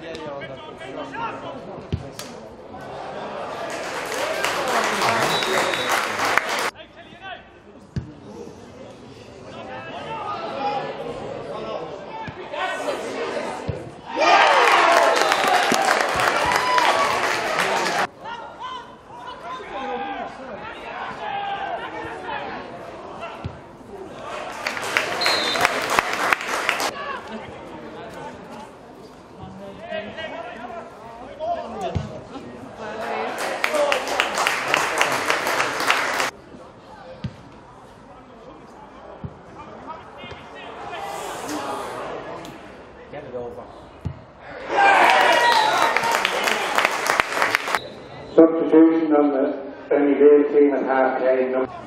Thank you. Substitution on the only game team at half time.